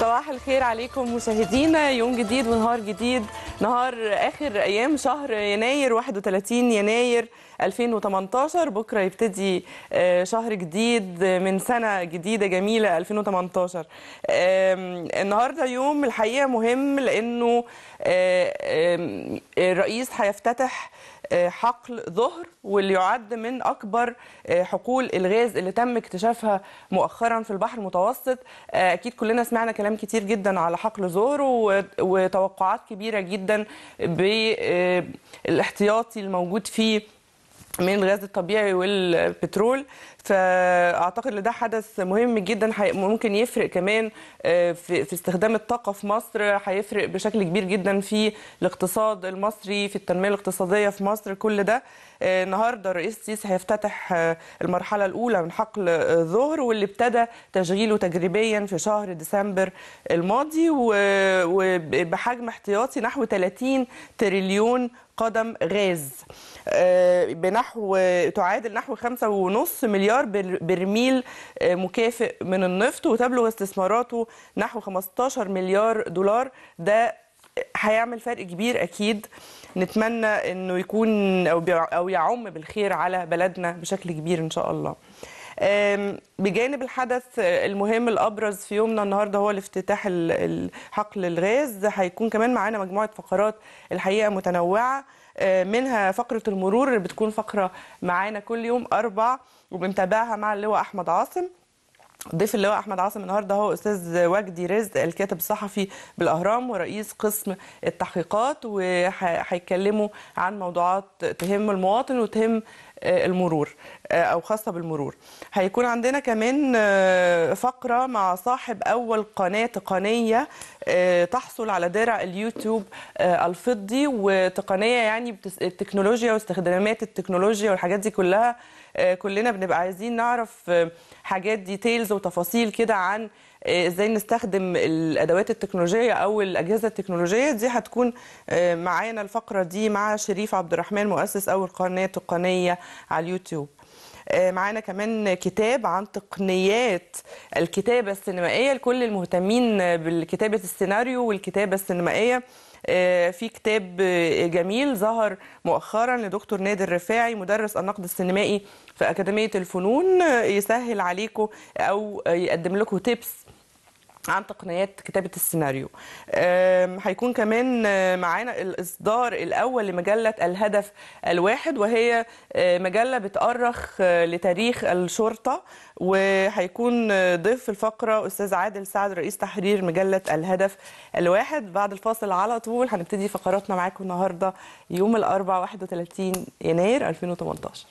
صباح الخير عليكم مشاهدينا يوم جديد ونهار جديد. نهار آخر أيام شهر يناير 31 يناير 2018 بكرة يبتدي آه، شهر جديد من سنة جديدة جميلة 2018 آم، النهارده يوم الحقيقة مهم لأنه آه، الرئيس هيفتتح آه، حقل ظهر واللي يعد من أكبر حقول الغاز اللي تم اكتشافها مؤخرا في البحر المتوسط. أكيد كلنا سمعنا كلام كتير جدا على حقل ظهر وتوقعات كبيرة جدا بالاحتياطي الموجود فيه من الغاز الطبيعي والبترول فأعتقد إن ده حدث مهم جدا ممكن يفرق كمان آه، في استخدام الطاقة في مصر هيفرق بشكل كبير جدا في الاقتصاد المصري في التنمية الاقتصادية في مصر كل ده آه، النهارده الرئيس السيسي هيفتتح آه، المرحلة الأولى من حقل آه، ظهر واللي ابتدى تشغيله تجريبيا في شهر ديسمبر الماضي وبحجم احتياطي نحو 30 تريليون قدم غاز. بنحو تعادل نحو 5.5 مليار بر- برميل آه، مكافئ من النفط وتبلغ استثماراته نحو 15 مليار دولار. ده هيعمل فرق كبير أكيد. نتمنى إنه يكون أو يعم بالخير على بلدنا بشكل كبير إن شاء الله. بجانب الحدث المهم الأبرز في يومنا النهارده هو الافتتاح ال- ال- حقل الغاز. هيكون كمان معانا مجموعة فقرات الحقيقة متنوعة آه، منها فقرة المرور اللي بتكون فقرة معانا كل يوم أربع وبنتابعها مع اللواء أحمد عاصم. ضيف اللواء أحمد عاصم النهارده هو أستاذ وجدي رزق الكاتب الصحفي بالأهرام ورئيس قسم التحقيقات وهيتكلموا عن موضوعات تهم المواطن وتهم المرور آه، أو خاصة بالمرور. هيكون عندنا كمان آه، فقرة مع صاحب أول قناة تقنيه آه، تحصل على درع اليوتيوب آه، الفضي وتقنية يعني التكنولوجيا واستخدامات التكنولوجيا والحاجات دي كلها آه، كلنا بنبقى عايزين نعرف آه، حاجات details وتفاصيل كده عن آه، إزاي نستخدم الأدوات التكنولوجية أو الأجهزة التكنولوجية. دي هتكون آه، معانا الفقرة دي مع شريف عبد الرحمن مؤسس أول قناة تقنيه على اليوتيوب. آه، معانا كمان كتاب عن تقنيات الكتابة السينمائية. لكل المهتمين بالكتابة السيناريو والكتابة السينمائية. آه، في كتاب جميل ظهر مؤخرا لدكتور نادر رفاعي مدرس النقد السينمائي في أكاديمية الفنون. آه، يسهل عليكم أو يقدم لكم تيبس عن تقنيات كتابة السيناريو. هيكون كمان معانا الإصدار الأول لمجلة الهدف الواحد وهي آه، مجلة بتأرخ آه، لتاريخ الشرطة وهيكون آه، ضيف الفقرة أستاذ عادل سعد رئيس تحرير مجلة الهدف الواحد. بعد الفاصل على طول هنبتدي فقراتنا معاكم النهاردة يوم الأربعاء 31 يناير 2018